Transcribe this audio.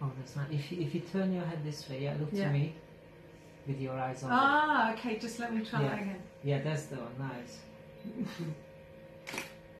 Oh, that's nice. If you, if you turn your head this way, yeah, look Yeah. to me with your eyes on. Ah, okay, just let me try Yeah. that again. Yeah, that's the one. Nice.